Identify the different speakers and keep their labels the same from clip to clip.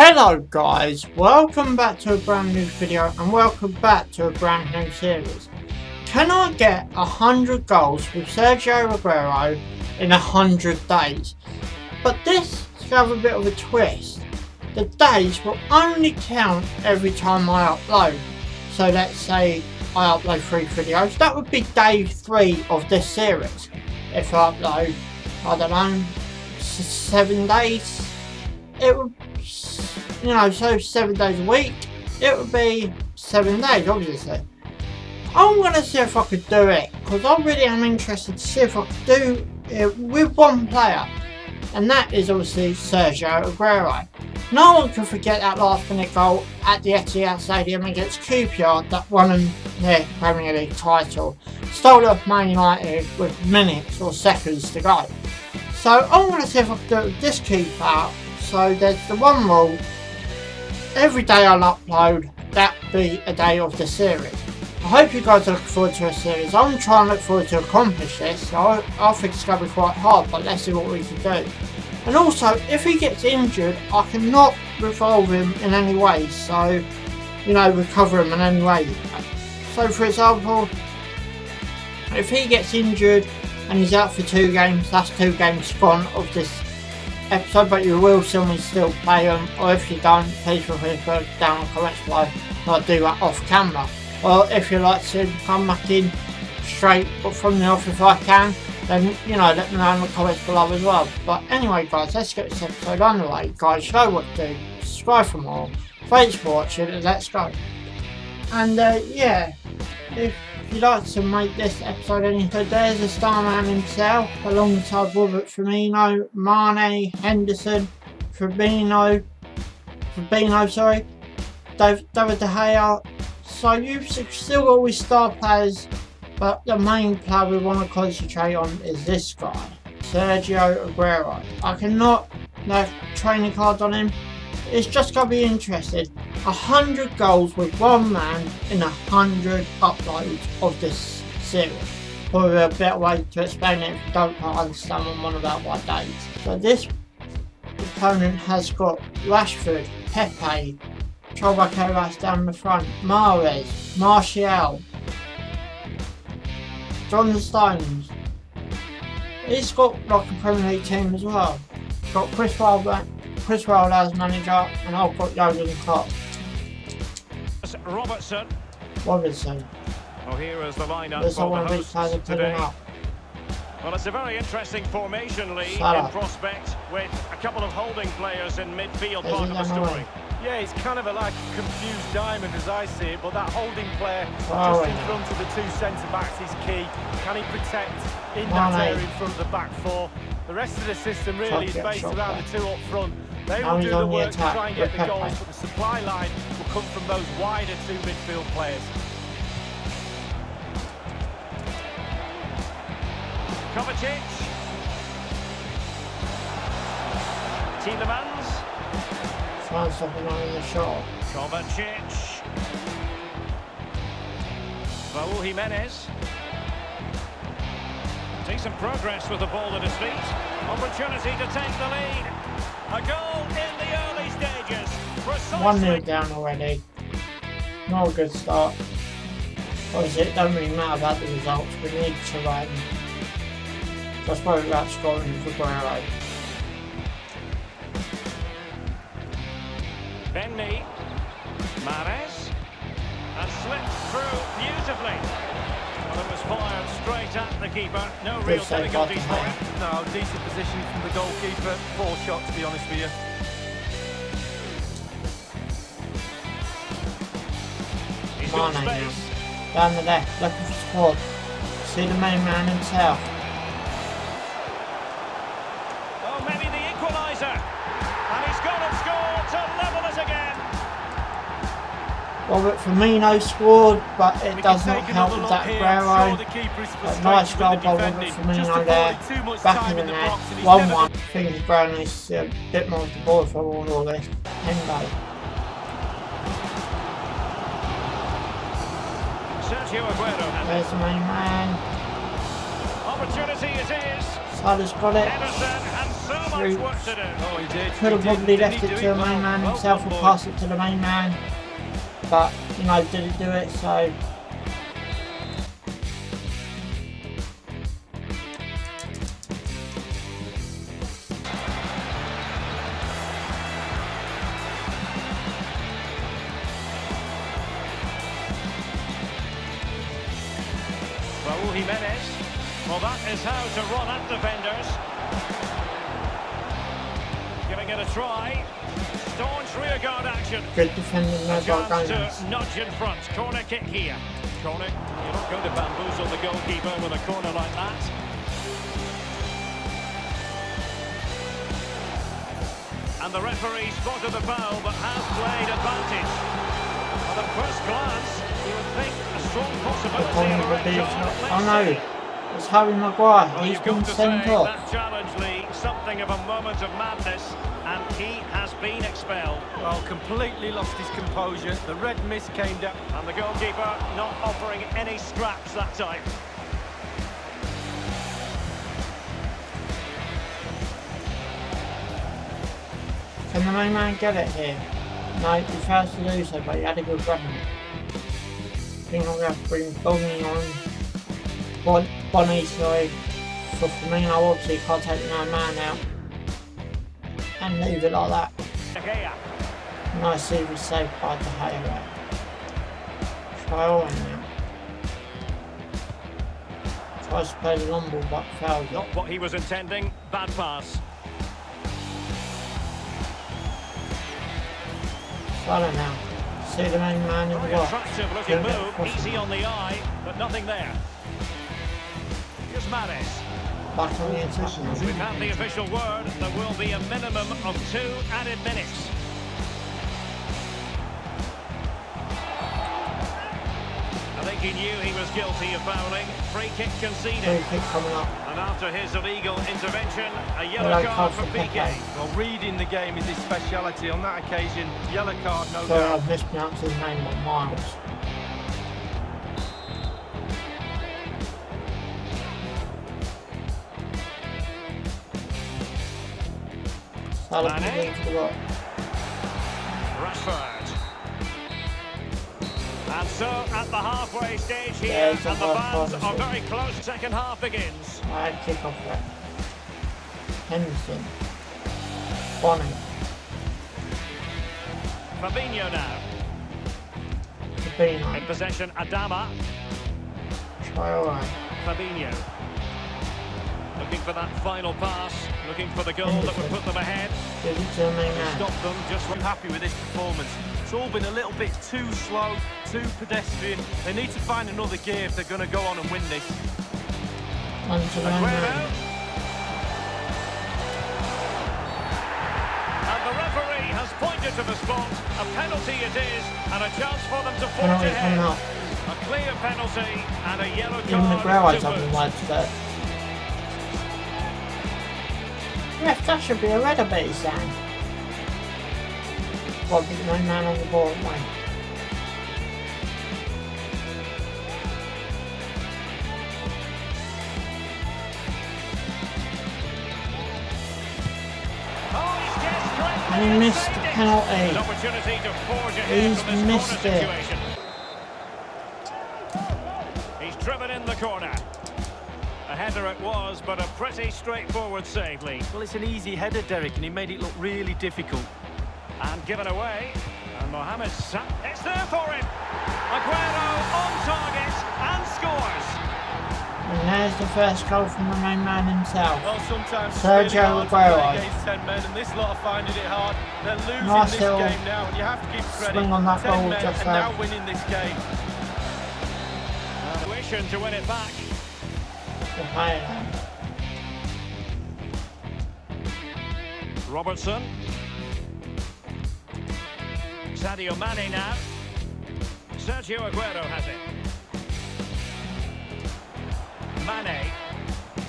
Speaker 1: Hello guys, welcome back to a brand new video and welcome back to a brand new series. Can I get 100 goals with Sergio Aguero in 100 days? But this is have a bit of a twist. The days will only count every time I upload. So let's say I upload 3 videos, that would be day 3 of this series. If I upload, I don't know, 7 days, it would you know, so seven days a week, it would be seven days, obviously. I'm going to see if I could do it, because I really am interested to see if I could do it with one player. And that is obviously Sergio Aguero. No one can forget that last minute goal at the Etihad Stadium against QPR that won them their Premier League title. Stole off Man United with minutes or seconds to go. So I'm going to see if I can do it with this keeper. So there's the one rule every day I'll upload, that be a day of the series. I hope you guys are looking forward to a series. I'm trying to look forward to accomplish this. I, I think it's going to be quite hard, but let's see what we can do. And also, if he gets injured, I cannot revolve him in any way. So, you know, recover him in any way. So, for example, if he gets injured and he's out for two games, that's two games gone of this episode, but you will still me still play them, or if you don't, please feel free to put down in the comments below, I'll do that off camera. Or if you like to come back in straight from the off if I can, then, you know, let me know in the comments below as well. But anyway guys, let's get this episode underway. Guys, you know what to do, subscribe for more, thanks for watching, and let's go. And uh, yeah, if if you'd like to make this episode any good, there's the Starman himself, alongside Robert Firmino, Mane, Henderson, Fabinho, Fabinho, sorry, David, De Gea. So you've still always star players, but the main player we want to concentrate on is this guy, Sergio Aguero. I cannot no training cards on him. It's just to be interesting. 100 goals with one man in 100 uploads of this series. Probably a better way to explain it if you don't understand what I'm on about by days. So this opponent has got Rashford, Pepe, Trovakeras down the front, Mahrez, Martial, John Stones. He's got like a Premier League team as well. Got Chris Wilder, Chris Wilder as manager, and I've got Jurgen Klopp.
Speaker 2: Robertson.
Speaker 1: Robertson.
Speaker 2: Oh, here is the lineup
Speaker 1: There's
Speaker 2: for
Speaker 1: one
Speaker 2: the
Speaker 1: of these
Speaker 2: hosts
Speaker 1: guys that put him
Speaker 2: today.
Speaker 1: up.
Speaker 2: Well, it's a very interesting formation, Lee,
Speaker 1: Salah.
Speaker 2: in prospect, with a couple of holding players in midfield
Speaker 1: There's
Speaker 2: part of the story.
Speaker 3: Yeah, he's kind of a like confused diamond as I see it, but that holding player
Speaker 1: Oh,
Speaker 3: just in front of the two centre backs is key. Can he protect in that area in front of the back four? The rest of the system really is based
Speaker 1: shot
Speaker 3: around the two up front. They will do the work to try and get the goals, but the supply line will come from those wider two midfield players.
Speaker 2: Kovacic. Tielemans.
Speaker 1: Trying something on the shot.
Speaker 2: Kovacic. Raul Jimenez. Decent progress with the ball at his feet. Opportunity to take the lead. A goal in the early stages. Precisely
Speaker 1: 1 0 down already. Not a good start. Obviously, it doesn't really matter about the results. We need to um, just worry about scoring for Aguero.
Speaker 2: Ben Mee, Mahrez, and slipped through beautifully. Well, it was fired straight at the keeper. No real difficulties for him.
Speaker 3: No, decent position from the goalkeeper. Poor shot, to be honest with you.
Speaker 2: He's got
Speaker 1: Mane Down the left, looking for squad. See the main man himself. Robert Firmino scored, but it
Speaker 3: We
Speaker 1: does not help with that
Speaker 3: here.
Speaker 1: Aguero.
Speaker 3: sure the keeper is
Speaker 1: But nice goal by Robert Firmino there.
Speaker 3: avoided too much
Speaker 1: Back in
Speaker 3: in
Speaker 1: the
Speaker 3: the
Speaker 1: net.
Speaker 3: box, and he's
Speaker 1: 1
Speaker 3: never
Speaker 1: 1. I think the Brown needs to see a bit more of the ball for all all this. Hendo.
Speaker 2: Sergio Aguero.
Speaker 1: There's the main man.
Speaker 2: Opportunity it is.
Speaker 1: Salah's got it.
Speaker 2: So much
Speaker 1: Shoots.
Speaker 2: work to do.
Speaker 3: Oh, he did.
Speaker 1: Could have probably left it to the main man himself
Speaker 3: done,
Speaker 1: and
Speaker 3: boy.
Speaker 1: pass it to the main man. But, you know, didn't do it, so...
Speaker 2: Raul Jimenez. Well, that is how to run rearguard.
Speaker 1: Good defending there by
Speaker 2: Chance to nudge in front. Corner kick here. Corner. You're not going to bamboozle the goalkeeper with a corner like that. And the referee spotted the foul but has played advantage. Well, at first glance, you would think a strong possibility of a red card.
Speaker 1: Oh
Speaker 2: see.
Speaker 1: no! It's Harry Maguire.
Speaker 2: Well,
Speaker 1: He's
Speaker 2: you've
Speaker 1: been sent off.
Speaker 2: that challenge, Lee, something of a moment of madness, and he has been expelled.
Speaker 3: Well, completely lost his composure. The red mist came down.
Speaker 2: And the goalkeeper not offering any scraps that time.
Speaker 1: Can the main man get it here? No, he fails to do so, but he had a good run. I think I'm going to have to bring Bonnie on. Bon Bonnie, sorry. For Firmino, obviously can't take the main man out. And leave it like that. Nice save saved by De Gea. Try Owen now. Tries to play the long ball, but fails it.
Speaker 2: Not what he was intending. Bad pass.
Speaker 1: Salah now. See the main man in the box.
Speaker 2: attractive looking move. Easy on the eye, but nothing there. Here's Mahrez.
Speaker 1: Back on the attack.
Speaker 2: We've had the official word. There will be a minimum of two added minutes. I think he knew he was guilty of fouling. Free kick
Speaker 1: Free
Speaker 2: conceded.
Speaker 1: kick coming up.
Speaker 2: And after his illegal intervention, a yellow
Speaker 1: Yellow
Speaker 2: card
Speaker 1: card
Speaker 2: for
Speaker 1: for
Speaker 2: PK.
Speaker 3: Well, reading the game is his speciality. On that occasion, yellow card, no
Speaker 1: Sorry,
Speaker 3: doubt.
Speaker 1: I've mispronounced his name, but Miles. Salah
Speaker 2: Mane.
Speaker 1: can into the box.
Speaker 2: Rashford. And so at the halfway stage here,
Speaker 1: There's
Speaker 2: and
Speaker 1: the
Speaker 2: fans are very close. Second half begins.
Speaker 1: I had kick off that. Henderson. Bonnie.
Speaker 2: Fabinho now. In possession, Adama.
Speaker 1: Try.
Speaker 2: Fabinho. Looking for that final pass, looking for the goal that would put them ahead.
Speaker 1: Give it to the main man.
Speaker 3: Stop them. Just I'm happy with this performance. It's all been a little bit too slow, too pedestrian. They need to find another gear if they're going to go on and win this.
Speaker 2: Aguero. And the referee has pointed to the spot. A penalty it is, and a chance for them to forge ahead. A clear penalty and a yellow
Speaker 1: Even the
Speaker 2: card
Speaker 1: Growers
Speaker 2: to
Speaker 1: having
Speaker 2: boot.
Speaker 1: words that. Yes, that should be a red, he's saying. Well, the main man on the ball, wait.
Speaker 2: He's guessed correctly
Speaker 1: And he missed the penalty.
Speaker 2: An opportunity to forge ahead
Speaker 1: He's missed it.
Speaker 2: Was, but a pretty straightforward save, Lee.
Speaker 3: Well, it's an easy header, Derek, and he made it look really difficult.
Speaker 2: And given away. And Mohamed Sa It's there for him. Aguero on target and scores.
Speaker 1: And there's the first goal from the main man himself.
Speaker 3: Well, sometimes it's
Speaker 1: Sergio
Speaker 3: really hard
Speaker 1: Aguero.
Speaker 3: against 10 men, and this lot are finding it hard. They're losing
Speaker 1: Nice
Speaker 3: this
Speaker 1: little
Speaker 3: game now, and you have to give credit.
Speaker 1: swing on that
Speaker 3: 10
Speaker 1: goal
Speaker 3: men
Speaker 1: just
Speaker 3: and
Speaker 1: there.
Speaker 3: now winning this game.
Speaker 2: Tuition to win it back. Robertson. Sadio Mane now. Sergio Aguero has it. Mane.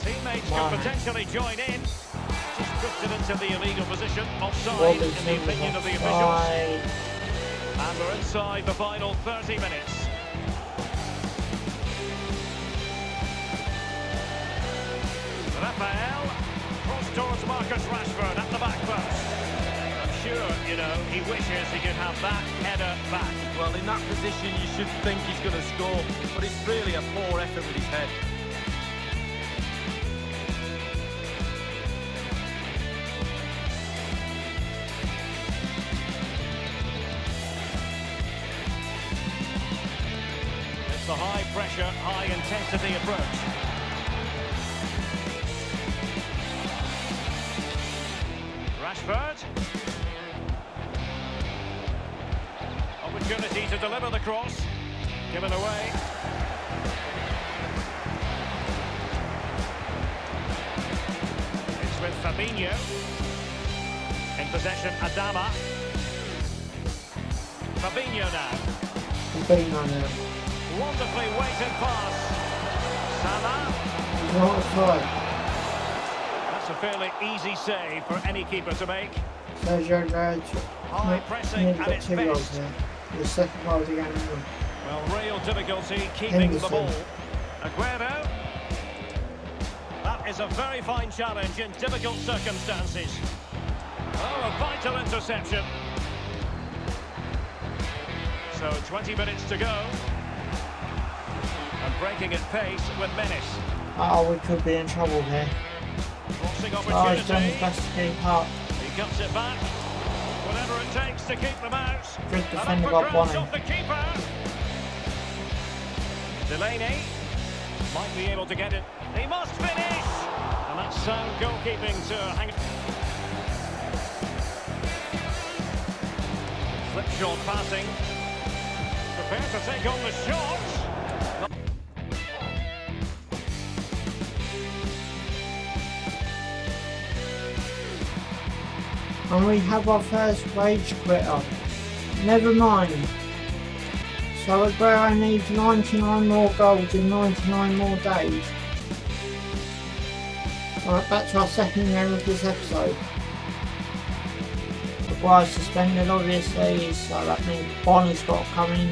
Speaker 2: Teammates can potentially join in. Just drifted into the illegal position. Offside in the opinion of the officials.
Speaker 1: offside.
Speaker 2: And we're inside the final 30 minutes. Towards Marcus Rashford at the back post. I'm sure, you know, he wishes he could have that header back.
Speaker 3: Well, in that position, you should think he's going to score, but it's really a poor effort with his head.
Speaker 2: It's the high pressure, high intensity approach. Rashford. Opportunity to deliver the cross. Given away. It's with Fabinho. In possession, Adama. Fabinho now.
Speaker 1: Fabinho now.
Speaker 2: Wonderfully weighted pass. Salah.
Speaker 1: He's.
Speaker 2: That's a fairly easy save for any keeper to make.
Speaker 1: Sergio Aguero
Speaker 2: High pressing at its best.
Speaker 1: there. The second goal of the
Speaker 2: Well, real difficulty keeping the ball. Aguero. That is a very fine challenge in difficult circumstances. Oh, a vital interception. So 20 minutes to go. And breaking at pace with menace.
Speaker 1: Oh, we could be in trouble here.
Speaker 2: Crossing
Speaker 1: Oh, he's done his
Speaker 2: opportunity.
Speaker 1: best to keep up.
Speaker 2: He cuts it back. Whatever it takes to keep them out.
Speaker 1: Good defender
Speaker 2: up
Speaker 1: by
Speaker 2: for grabs
Speaker 1: Bonham.
Speaker 2: off the keeper. Delaney might be able to get it. He must finish. And that's sound goalkeeping to hang. Slipshod passing. Prepared to take on the shot.
Speaker 1: And we have our first rage quitter. Never mind. So Aguero needs 99 more goals in 99 more days. Alright, back to our second game of this episode. Maguire's suspended obviously, so that means Bonnie's got to come in.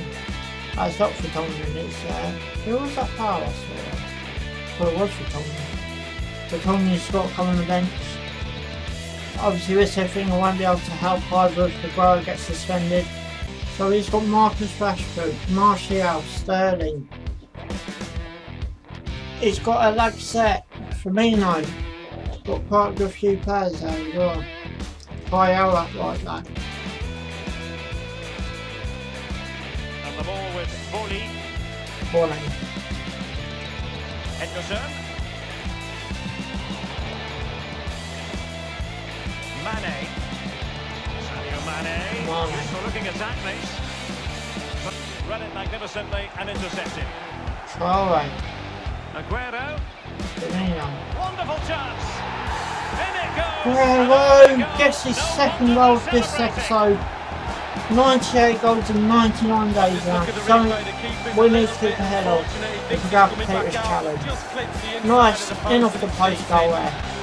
Speaker 1: That's not for Tottenham, it's uh, who was that pass? Well, it was for Tottenham. For Tottenham's got to come on the bench. Obviously with everything I won't be able to help either if Aguero gets suspended. So he's got Marcus Rashford, Martial, Sterling. He's got a leg set, Firmino. He's got quite a good few players there as well. Viola like that.
Speaker 2: And the ball with Boly.
Speaker 1: Balling.
Speaker 2: Henderson. Mane. Sadio Mane. Useful looking attack this. Run it magnificently and intercepted.
Speaker 1: All right.
Speaker 2: Aguero.
Speaker 1: Firmino.
Speaker 2: Wonderful chance. In it goes.
Speaker 1: Aguero
Speaker 2: And there we
Speaker 1: gets his
Speaker 2: No
Speaker 1: second goal of this episode. 98 goals in 99 days now.
Speaker 3: at the
Speaker 1: So
Speaker 3: the
Speaker 1: we need to keep ahead of
Speaker 3: unfortunate. He
Speaker 1: if
Speaker 3: thinks
Speaker 1: we
Speaker 3: he's
Speaker 1: go
Speaker 3: coming
Speaker 1: Peter's challenge.
Speaker 3: just clips the inside
Speaker 1: Nice in off the post goal there.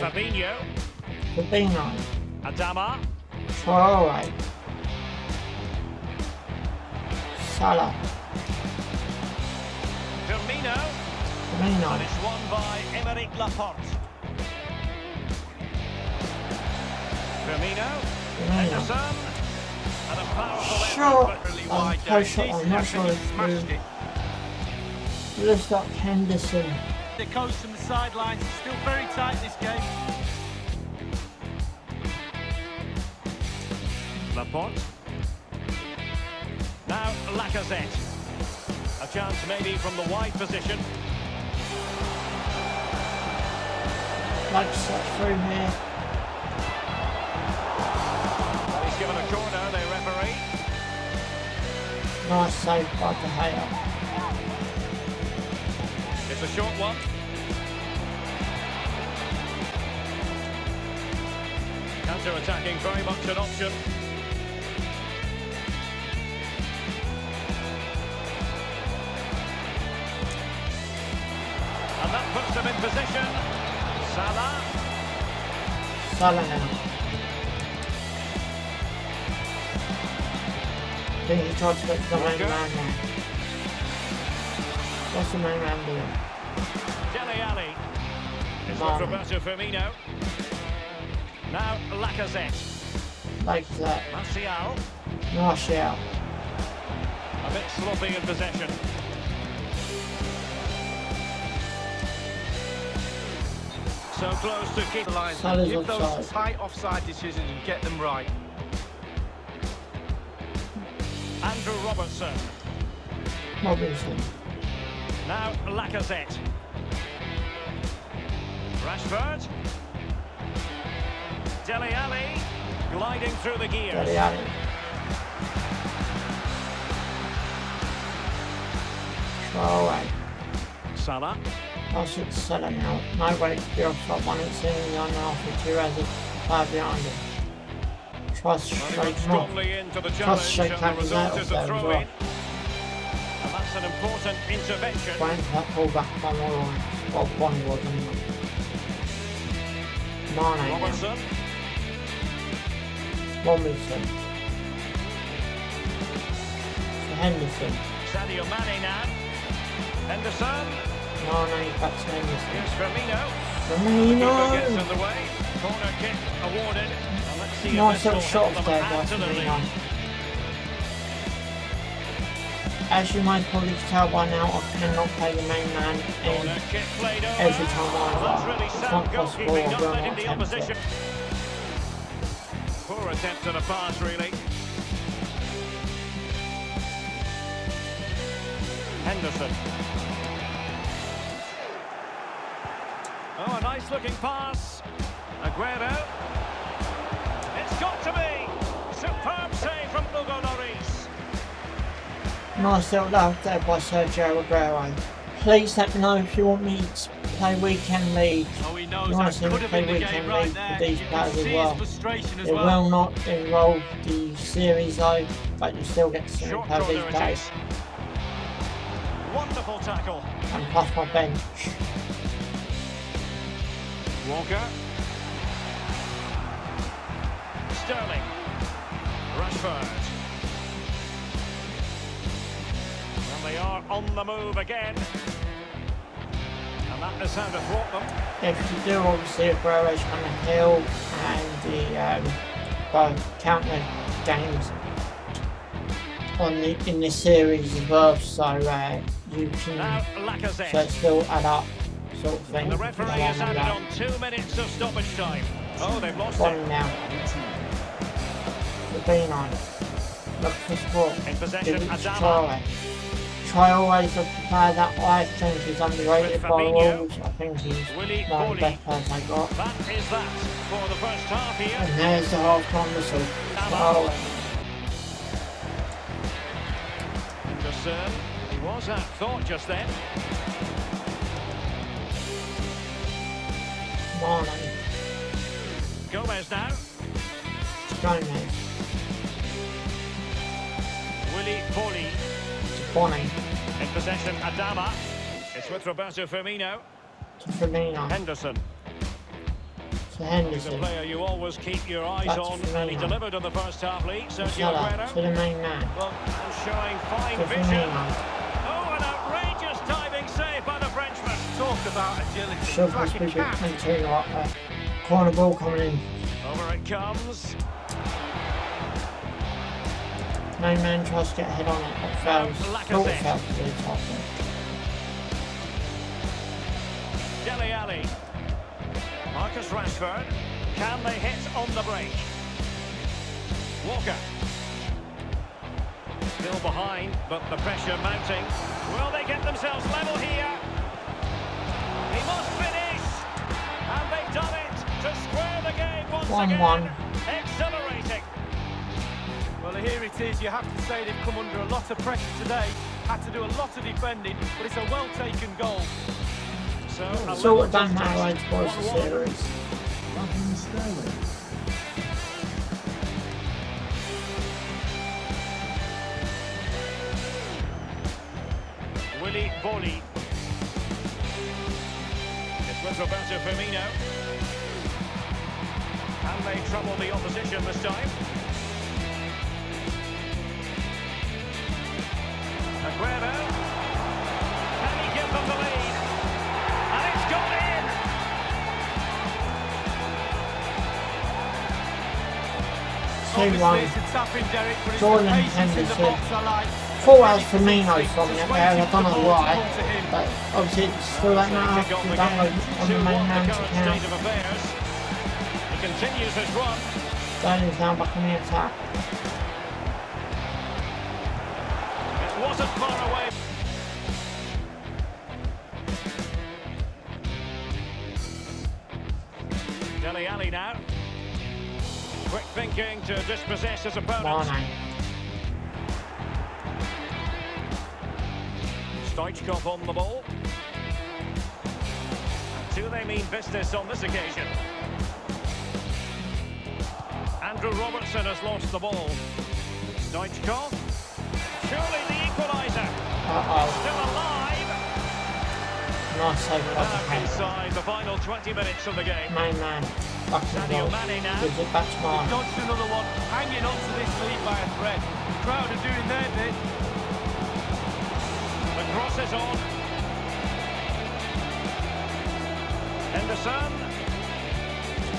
Speaker 2: Fabinho.
Speaker 1: Fabinho.
Speaker 2: Adama.
Speaker 1: Traore. Salah.
Speaker 2: Firmino.
Speaker 1: Firmino.
Speaker 2: And it's won by Aymeric Laporte. Firmino.
Speaker 1: Firmino.
Speaker 2: And a powerful
Speaker 1: Sure.
Speaker 2: effort.
Speaker 3: Really
Speaker 1: Um,
Speaker 3: wide down.
Speaker 1: shot, I'm not sure if
Speaker 3: it.
Speaker 1: Lift up Henderson.
Speaker 3: The coach from the sidelines is still very tight this game.
Speaker 2: Laporte. Now Lacazette. A chance maybe from the wide position.
Speaker 1: Lacazette through here.
Speaker 2: He's given a corner, the referee.
Speaker 1: Nice save by De Gea.
Speaker 2: A short one. Counter-attacking, very much an option. And that puts them in position. Salah.
Speaker 1: Salah now. I he tried to get to the main man now. What's the main man doing?
Speaker 2: Dele Alli. It's
Speaker 1: Mane.
Speaker 2: with Roberto Firmino. Now Lacazette.
Speaker 1: Like that.
Speaker 2: Martial.
Speaker 1: Martial.
Speaker 2: A bit sloppy in possession. So close to keep
Speaker 3: The line.
Speaker 1: Salah's
Speaker 3: Give those
Speaker 1: offside.
Speaker 3: tight offside decisions and get them right.
Speaker 2: Andrew Robertson.
Speaker 1: Robinson.
Speaker 2: Now Lacazette. Rashford. Dele Alli gliding through the gears.
Speaker 1: Dele Alli. Throw away.
Speaker 2: Salah.
Speaker 1: It to Salah now. No way to be offside one. It's in on after two as a player behind him. Tries to shake him off.
Speaker 2: the
Speaker 1: to
Speaker 2: challenge
Speaker 1: shake
Speaker 2: and the
Speaker 1: out
Speaker 2: result
Speaker 1: of
Speaker 2: is
Speaker 1: there
Speaker 2: a
Speaker 1: as well.
Speaker 2: And that's an important intervention.
Speaker 1: Went that ball back on all right. Well, one was anyway. Mane now. Robinson. To Henderson.
Speaker 2: Sadio Mane now. Henderson.
Speaker 1: Mane back to Henderson.
Speaker 2: Here's Firmino. Keeper gets in the way. Corner kick awarded. And let's see
Speaker 1: Nice little shot
Speaker 2: help them
Speaker 1: there by
Speaker 2: add to the lead.
Speaker 1: Firmino. As you might probably tell by now, I cannot play the main man in
Speaker 2: Corner kick played over.
Speaker 1: every time I
Speaker 2: really sound
Speaker 1: not
Speaker 2: goalkeeping, not letting the opposition. Poor attempt at a pass, really. Henderson. Oh, a nice looking pass. Aguero. It's got to be. Superb save from Hugo.
Speaker 1: Nice little love there by Sergio Aguero. Please let me know if you want me to play Weekend League.
Speaker 3: Oh, he knows
Speaker 1: You wanna
Speaker 3: that
Speaker 1: see me
Speaker 3: could
Speaker 1: play weekend
Speaker 3: right
Speaker 1: league
Speaker 3: there.
Speaker 1: with these
Speaker 3: You
Speaker 1: players as well.
Speaker 3: his frustration as
Speaker 1: It
Speaker 3: well.
Speaker 1: will not involve the series though, but you still get to see
Speaker 2: Short
Speaker 1: play these days.
Speaker 2: Wonderful tackle.
Speaker 1: And plus my bench.
Speaker 2: Walker. Sterling. Rashford. They are on the move again. And that is how to thwart them.
Speaker 1: If you do obviously Aguero's on the hill and the um, well, counter games on the in the series as well, so uh, you
Speaker 2: Now
Speaker 1: can so
Speaker 2: Lacazette.
Speaker 1: it still add up sort of thing.
Speaker 2: The referee has added on two minutes of stoppage time. Oh, they've lost
Speaker 1: One
Speaker 2: it.
Speaker 1: now. Fabinho. Look for sport.
Speaker 2: In possession,
Speaker 1: Give it to
Speaker 2: Adama.
Speaker 1: Traore. Traore always player that I think is underrated by. Wolves. I think he's
Speaker 2: Willy
Speaker 1: one of the best players they got.
Speaker 2: That is that for the first half here.
Speaker 1: And there's the half time whistle.
Speaker 2: Adama.
Speaker 1: Traore.
Speaker 2: Henderson. He was at thought just then.
Speaker 1: Mane.
Speaker 2: Gomez now.
Speaker 1: Gomez.
Speaker 2: Willy Boly.
Speaker 1: To
Speaker 2: In possession, Adama. It's with Roberto Firmino.
Speaker 1: To Firmino.
Speaker 2: Henderson.
Speaker 1: To
Speaker 2: He's a
Speaker 1: Henderson.
Speaker 2: player you always keep your eyes
Speaker 1: That's
Speaker 2: on, and he delivered in the first half league. Sergio
Speaker 1: Salah. To the main man.
Speaker 2: Well, and showing fine
Speaker 1: To
Speaker 2: vision.
Speaker 1: Firmino.
Speaker 2: Oh, an outrageous diving save by the Frenchman.
Speaker 3: Talk about agility.
Speaker 1: Should
Speaker 3: It's like
Speaker 1: must be
Speaker 3: a cat.
Speaker 1: between two right there. Corner ball coming in.
Speaker 2: Over it comes.
Speaker 1: Main man tries to get a head on it. It fails. Sort of
Speaker 2: Lacazette.
Speaker 1: fails to do it, I think.
Speaker 2: Dele Alli. Marcus Rashford. Can they hit on the break? Walker. Still behind, but the pressure mounting. Will they get themselves level here? He must finish! And they've done it to square the game once
Speaker 1: 1-1.
Speaker 2: again. Exhilarating.
Speaker 3: Well, here it is. You have to say they've come under a lot of pressure today. Had to do a lot of defending, but it's a well-taken goal.
Speaker 2: So, so
Speaker 1: what highlights for the series?
Speaker 2: Willy Boly. This was Roberto Firmino. And they trouble the opposition this time. Aguero. Can he give them the lead? And it's gone in!
Speaker 1: One.
Speaker 3: It's a tapping, Derek,
Speaker 1: Jordan
Speaker 3: in the
Speaker 1: Henderson.
Speaker 3: box I like.
Speaker 1: Four hours for Mino from
Speaker 3: just
Speaker 1: it there, I don't
Speaker 3: the
Speaker 1: know why.
Speaker 3: come to him.
Speaker 1: But obviously it's still that now
Speaker 2: Kick
Speaker 1: to
Speaker 2: off the
Speaker 1: download on the main man's account.
Speaker 2: state of affairs. He continues his run.
Speaker 1: Sterling's now back on the attack.
Speaker 2: It far away. Dele Alli now. Quick thinking to dispossess his opponent. Stoichkov on the ball. Do they mean business on this occasion? Andrew Robertson has lost the ball. Stoichkov. Surely the equaliser.
Speaker 1: Uh
Speaker 2: Still alive.
Speaker 1: oh. Nice save by the
Speaker 2: inside the final 20 minutes of the game.
Speaker 1: Main man. The goal.
Speaker 2: Now.
Speaker 1: Gives it back to Mane.
Speaker 3: Dodged another one, hanging on to this lead by a thread. The crowd are doing their bit.
Speaker 2: The cross is on. Henderson.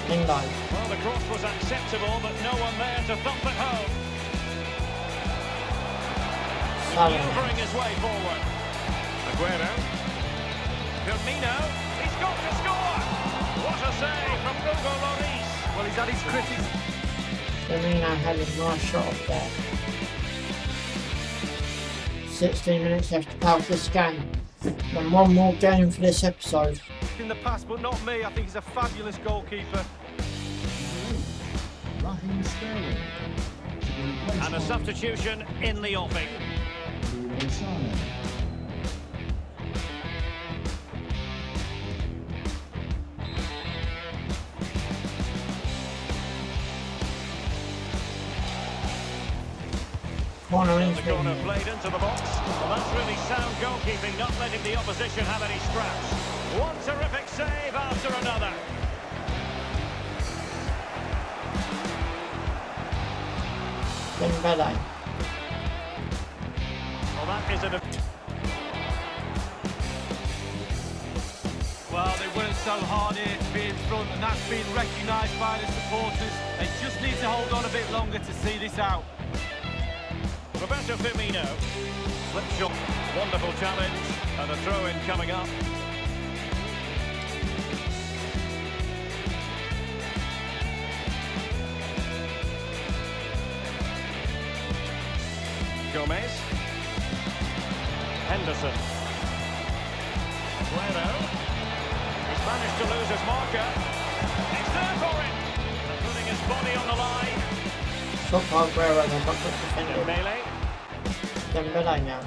Speaker 1: Lingard.
Speaker 2: Well, the cross was acceptable, but no one there to thump it home.
Speaker 1: Salah.
Speaker 2: Maneuvering his way forward. Aguero. Firmino. He's got to score. What a save from Hugo Lloris.
Speaker 3: Well, he's had his critics.
Speaker 1: Firmino had a nice shot up there. 16 minutes left to play this game. And one more game for this episode.
Speaker 3: in the past, but not me. I think he's a fabulous goalkeeper.
Speaker 4: Raheem Sterling. To be replaced
Speaker 2: And a substitution in the offing.
Speaker 4: Sané.
Speaker 1: Corner
Speaker 2: The corner
Speaker 1: in.
Speaker 2: played into the box. Well, that's really sound goalkeeping, not letting the opposition have any scraps. One terrific save after another.
Speaker 1: Dembele.
Speaker 2: Is an...
Speaker 3: Well, they weren't so hard here to be in front, and that's been recognised by the supporters. They just need to hold on a bit longer to see this out.
Speaker 2: Roberto Firmino. Slip shot. Wonderful challenge. And a throw-in coming up. Gomez. Henderson. Aguero. He's managed to lose his marker. He's there for it. And putting his body on the line.
Speaker 1: So far, Aguero, they're not good
Speaker 2: melee.
Speaker 1: Dembele. Dembele now.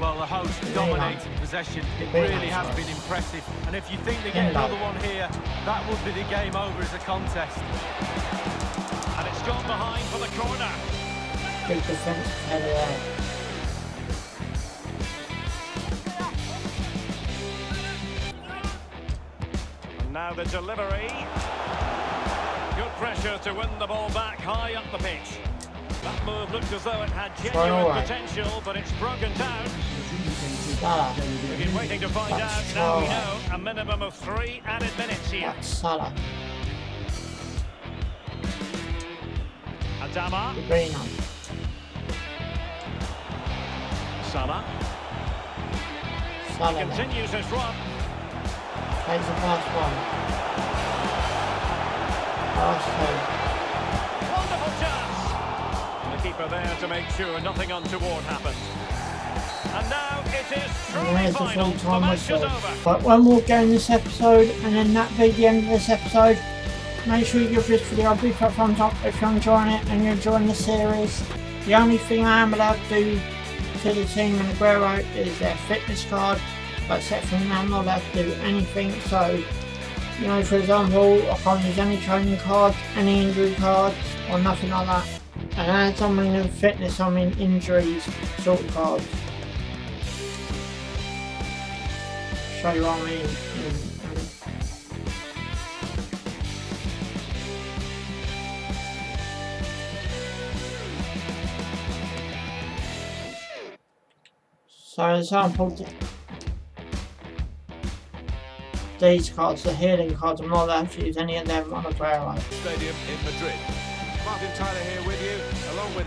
Speaker 3: Well, the host dominating possession. It really has been impressive. And if you think they get another one here, that would be the game over as a contest.
Speaker 2: And it's gone behind for the corner. 3% now the delivery. Good pressure to win the ball back high up the pitch. That move looked as though it had genuine potential, but it's broken down.
Speaker 1: Salah.
Speaker 2: We've been waiting to find
Speaker 1: That's
Speaker 2: out. Now we know a minimum of three added minutes here.
Speaker 1: That's Salah.
Speaker 2: Adama. Salah
Speaker 1: Salah now.
Speaker 2: continues his run.
Speaker 1: Takes the first one. Last two.
Speaker 2: Wonderful chance. And The keeper there to make sure nothing untoward happens. And now it is truly
Speaker 1: the
Speaker 2: final. The
Speaker 1: time
Speaker 2: match is over.
Speaker 1: But one more game this episode, and then that be the end of this episode. Make sure you give this video a big thumbs up if you're enjoying it and you're enjoying the series. The only thing I am allowed to do to the team and Aguero is their fitness card, but except from that I'm not allowed to do anything. So, you know, for example, I can't use any training cards, any injury cards, or nothing like that. And as I'm in fitness, I mean injuries sort of cards. show you what I mean. So, example, these cards, the healing cards, I'm not allowed to use any of them on a Aguero.
Speaker 5: Stadium in Madrid. Martin Tyler here with you, along with.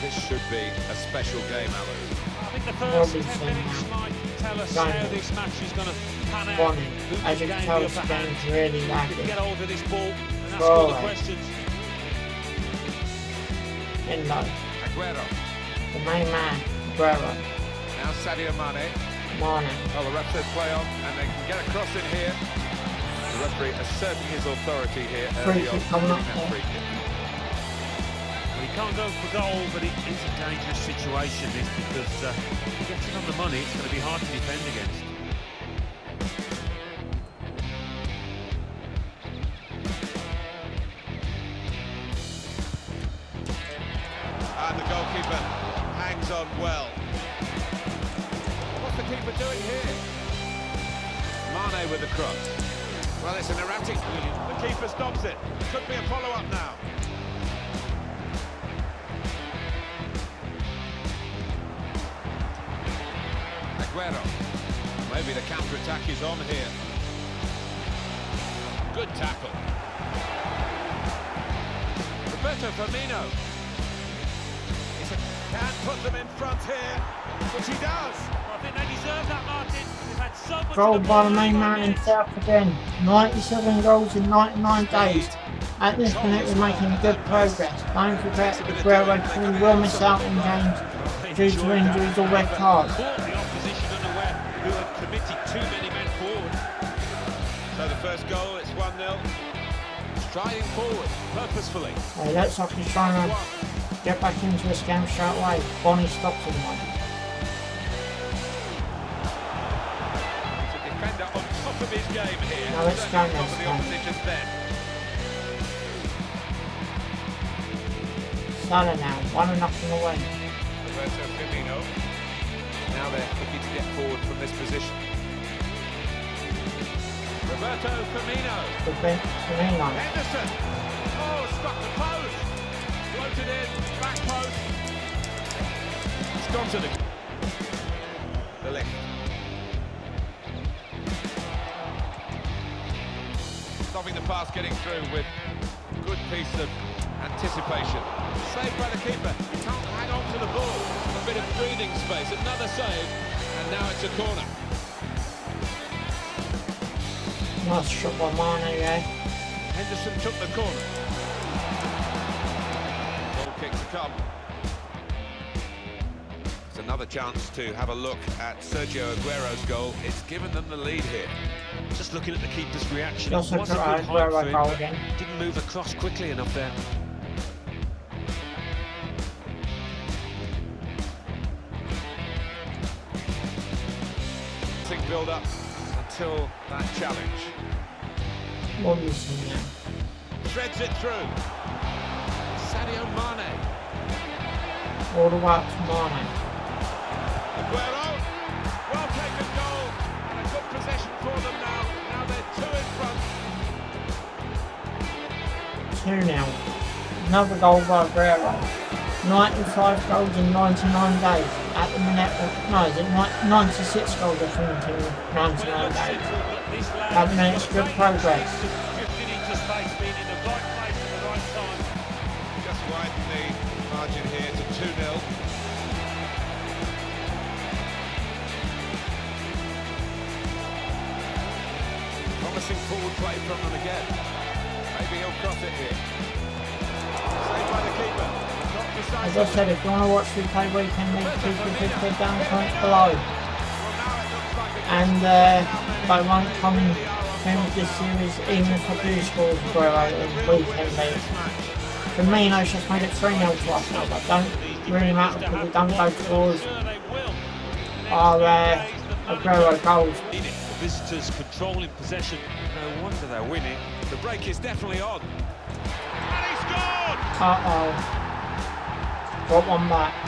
Speaker 5: This should be a special game, Alan.
Speaker 6: I think the
Speaker 1: Well,
Speaker 6: first
Speaker 1: we've
Speaker 6: 10 minutes
Speaker 1: that.
Speaker 6: might tell us
Speaker 1: Done.
Speaker 6: how this match is going to pan out.
Speaker 1: One,
Speaker 6: Who's
Speaker 1: as you can tell,
Speaker 6: the
Speaker 1: this
Speaker 6: upper
Speaker 1: game's really
Speaker 6: Who can get hold of this ball and ask all the questions.
Speaker 1: In low.
Speaker 5: Aguero.
Speaker 1: The main man, Aguero,
Speaker 5: Now Sadio Mane.
Speaker 1: Mane.
Speaker 5: Oh, the ref says play on, and they can get across in here. The referee asserting his authority here
Speaker 1: Free
Speaker 5: early
Speaker 1: kick
Speaker 5: on.
Speaker 1: coming up
Speaker 5: That free kick.
Speaker 6: Well, he can't go for goal, but it is a dangerous situation, this, because uh, if he gets it on the money, it's going to be hard to defend against.
Speaker 5: Good tackle. Roberto Firmino. He's a- Can put them in front here, which he does.
Speaker 6: I think they deserve that, Martin. They've had so much
Speaker 1: Goal
Speaker 6: of the
Speaker 1: by the main man
Speaker 6: minutes.
Speaker 1: himself again. 97 goals in 99 days. At this minute we're making good progress. Don't forget Aguero probably will miss out in games due to injuries or red cards.
Speaker 5: Striding forward, purposefully.
Speaker 1: It looks like he's trying to get back into this game straight away. Bonnie stops him.
Speaker 5: It's a defender on top of his game here.
Speaker 1: Now let's
Speaker 5: Certainly
Speaker 1: go
Speaker 5: on top
Speaker 1: next
Speaker 5: of the then.
Speaker 1: Salah now, one and nothing away.
Speaker 5: Roberto Firmino. Now they're looking to get forward from this position. Roberto Firmino.
Speaker 1: Firmino.
Speaker 5: Henderson. Oh, struck the post. Floated in, back post. It's gone to the... The left. Stopping the pass getting through with good piece of anticipation. Saved by the keeper. He can't hang on to the ball. A bit of breathing space. Another save. And now it's a corner.
Speaker 1: Nice shot by Mane, yeah.
Speaker 5: Henderson took the corner. Goal kick to come. It's another chance to have a look at Sergio Aguero's goal. It's given them the lead here.
Speaker 6: Just looking at the keeper's reaction,
Speaker 1: Just
Speaker 6: was a good
Speaker 1: Aguero
Speaker 6: for him,
Speaker 1: goal again.
Speaker 6: didn't move across quickly enough there.
Speaker 5: Thing build up until that challenge.
Speaker 1: Now.
Speaker 5: Threads it through. Sadio Mane.
Speaker 1: All the way to Mane.
Speaker 5: Aguero. Well taken goal. And a good possession for them now. Now they're two in front.
Speaker 1: 2 0. Another goal by Aguero. 95 goals in 99 days. At the minute, no, is it 96 goals I think in 99 days. At the minute, it's good progress.
Speaker 6: Drifting into space, being in the right place at the right time.
Speaker 5: Just widen the margin here to 2-0. Promising forward play from them again. Maybe he'll cross it here. Saved by the keeper.
Speaker 1: As I said, if you want to watch Replay Weekend League, please free to go down comments below.
Speaker 5: Well, now it looks like
Speaker 1: And uh, I won't come and finish this series even if I do score Aguero in Weekend League. Firmino's just made it 3 0 to us now, but don't really matter because we don't go towards
Speaker 6: Sure they
Speaker 1: our uh, Aguero goals.
Speaker 6: The visitors controlling possession. No wonder they're winning.
Speaker 5: The break is definitely on. And he scored!
Speaker 1: Uh oh. Got one back.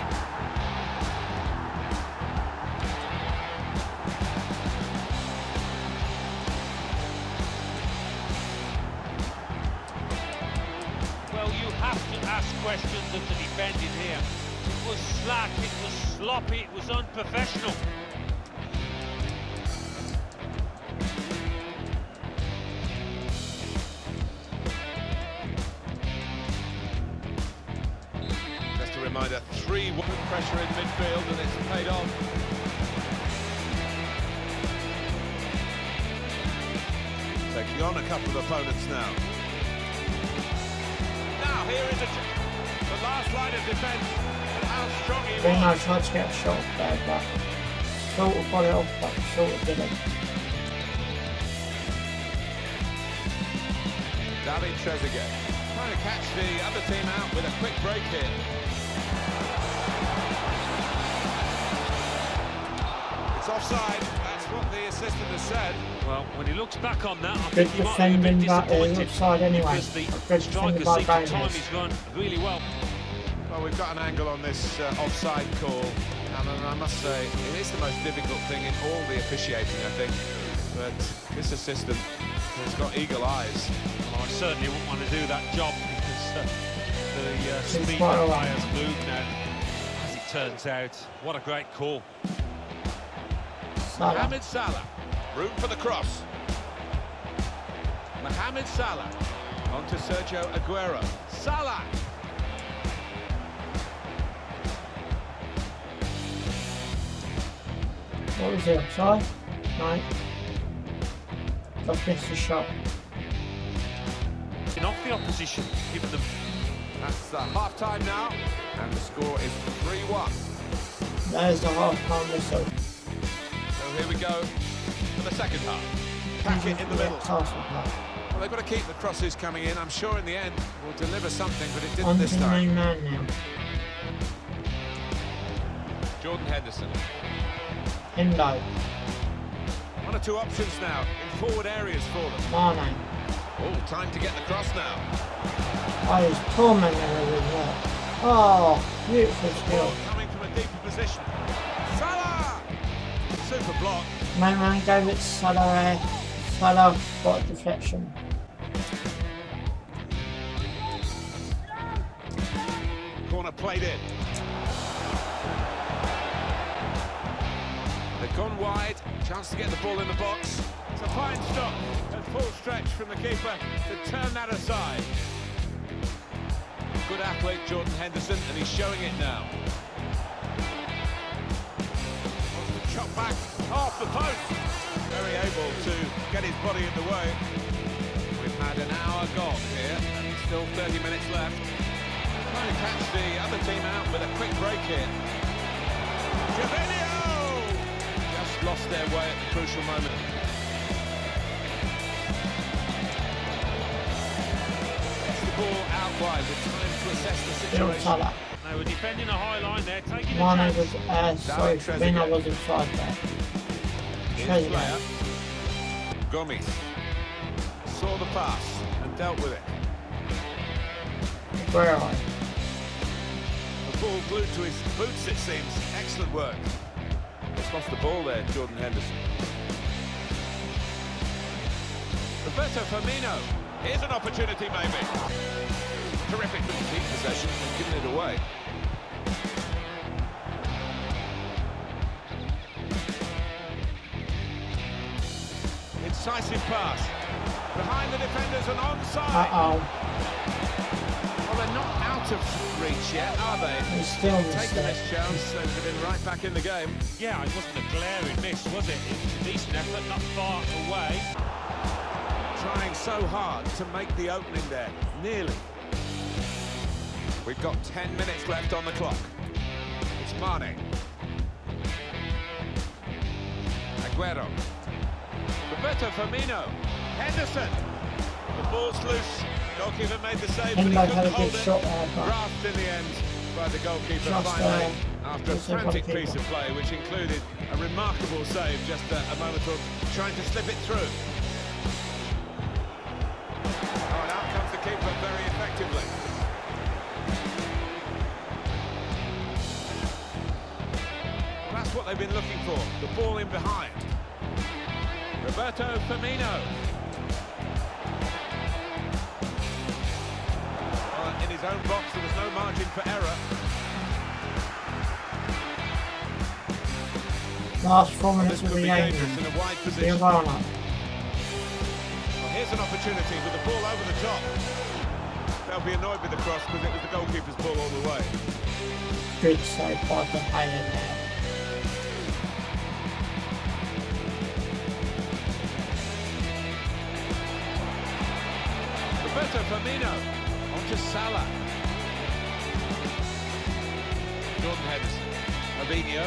Speaker 2: Questions of the defending here. It was slack, it was sloppy, it was unprofessional.
Speaker 5: Just a reminder, three woman pressure in midfield and it's paid off. Taking on a couple of opponents. Now line of defence. How strong he
Speaker 1: Bruno
Speaker 5: was.
Speaker 1: tried to get a shot there, but sort of got it off, but sort of didn't.
Speaker 5: David Trezeguet trying to catch the other team out with a quick break here. It's offside. That's what the assistant has said.
Speaker 2: Well, when he looks back on that, I
Speaker 1: Good
Speaker 2: think he might be a bit
Speaker 1: defending, but it was
Speaker 2: disappointed.
Speaker 1: offside anyway.
Speaker 2: Because the
Speaker 1: Good defending
Speaker 2: striker
Speaker 1: by
Speaker 2: seemed to time his run really well.
Speaker 5: Well, we've got an angle on this uh, offside call, and I must say it is the most difficult thing in all the officiating, I think. But this assistant has got eagle eyes.
Speaker 2: Well, I certainly wouldn't want to do that job because uh, the uh, speed
Speaker 1: of
Speaker 2: that
Speaker 1: alright.
Speaker 2: players move now. As it turns out, what a great call.
Speaker 1: Salah.
Speaker 5: Mohamed Salah, room for the cross. Mohamed Salah, on to Sergio Aguero. Salah,
Speaker 1: What was it, offside? No. Just missed the shot.
Speaker 2: Off the opposition, giving them
Speaker 5: that's uh, half time now, and the score is 3 1.
Speaker 1: There's the half-time whistle.
Speaker 5: So here we go for the second half. Pack it in the middle. Well, they've got to keep the crosses coming in. I'm sure in the end we'll deliver something, but it didn't
Speaker 1: to
Speaker 5: this time.
Speaker 1: man now.
Speaker 5: Jordan Henderson. One or two options now in forward areas for them.
Speaker 1: Mane.
Speaker 5: Oh, time to get the cross now.
Speaker 1: Oh, he's tormenting her with that. Oh, beautiful skill.
Speaker 5: Coming from a deeper position. Salah! Super block.
Speaker 1: Main man gave it to Salah. Eh? Salah got deflection.
Speaker 5: Corner played in. Wide. Chance to get the ball in the box. It's a fine stop at full stretch from the keeper to turn that aside. Good athlete, Jordan Henderson, and he's showing it now. Wants chop back off the post. Very able to get his body in the way. We've had an hour gone here, and still 30 minutes left. Trying to catch the other team out with a quick break here. Fabinho! Just lost their way at the crucial moment. Gets the ball out wide with time to assess the situation.
Speaker 2: They were defending a high line there, taking a
Speaker 1: Mane
Speaker 2: chance.
Speaker 1: was, uh, sorry,
Speaker 5: Trezeguet.
Speaker 1: Firmino was offside there.
Speaker 5: His
Speaker 1: Trezeguet.
Speaker 5: player, Gomes, saw the pass and dealt with it.
Speaker 1: Aguero.
Speaker 5: The ball glued to his boots, it seems. Excellent work. Just lost the ball there, Jordan Henderson. Roberto Firmino. Here's an opportunity, maybe. Terrific to keep possession and giving it away. Incisive pass. Behind the defenders and onside.
Speaker 1: Uh-oh.
Speaker 5: Well, they're out of reach yet, are they?
Speaker 1: He's still missed
Speaker 5: Taking
Speaker 1: it.
Speaker 5: this chance, they would have been right back in the game.
Speaker 2: Yeah, it wasn't a glaring miss, was it? It was a decent effort, not far away.
Speaker 5: Trying so hard to make the opening there. Nearly. We've got 10 minutes left on the clock. It's Mane. Aguero. Roberto Firmino. Henderson. The ball's loose. Goalkeeper made the save, but he couldn't hold it.
Speaker 1: shot there,
Speaker 5: Grasped in the end by the goalkeeper
Speaker 1: Just,
Speaker 5: finally
Speaker 1: uh,
Speaker 5: after a frantic piece of play which included a remarkable save just a, a moment or trying to slip it through. Oh, and out comes the keeper very effectively. That's what they've been looking for, the ball in behind. Roberto Firmino. His own box, there was no margin for error.
Speaker 1: Last four minutes of the game.
Speaker 5: dangerous in a wide position. Well, here's an opportunity with the ball over the top. They'll be annoyed with the cross because it was the goalkeeper's ball all the way.
Speaker 1: Good save by the Hayer there.
Speaker 5: Roberto Firmino onto Salah. Jordan Henderson. Fabinho.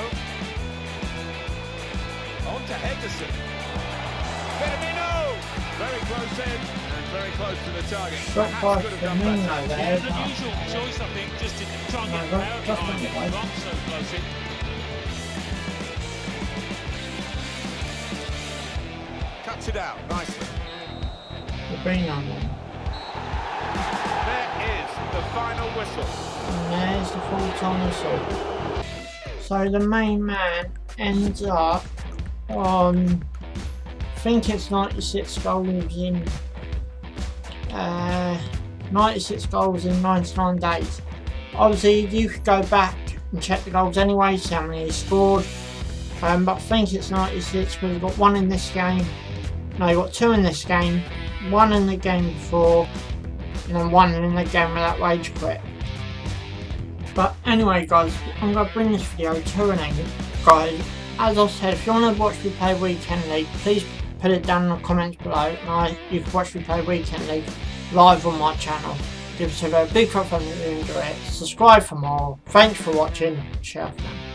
Speaker 5: On to Henderson. Firmino! Very close in and very close to the target. Perhaps could have done better.
Speaker 1: there.
Speaker 2: An unusual choice, I think, just to try and get power
Speaker 1: that's
Speaker 2: behind
Speaker 1: not
Speaker 2: it. Not so close in.
Speaker 5: Cuts it out nicely.
Speaker 1: The green on there.
Speaker 5: The final whistle.
Speaker 1: And there's the full time whistle. So the main man ends up on, I think it's 96 goals in, uh, 96 goals in 99 days. Obviously, you could go back and check the goals anyway, see how many he scored. Um, but I think it's 96 because we've got one in this game. No, you've got two in this game, one in the game before, and then one in the game where that wage quit. But anyway guys, I'm going to bring this video to an end. Guys, as I said, if you want to watch me play Weekend League, please put it down in the comments below. And I, you can watch me play Weekend League live on my channel. Give us a big thumbs up if you enjoy it. Subscribe for more. Thanks for watching. Ciao for now.